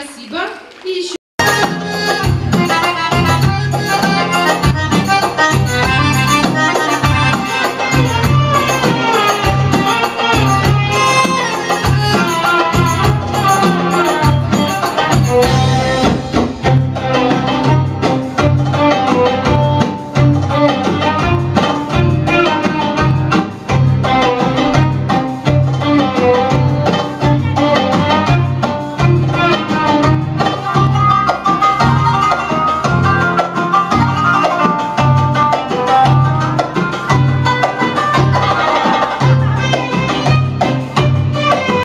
Спасибо. И еще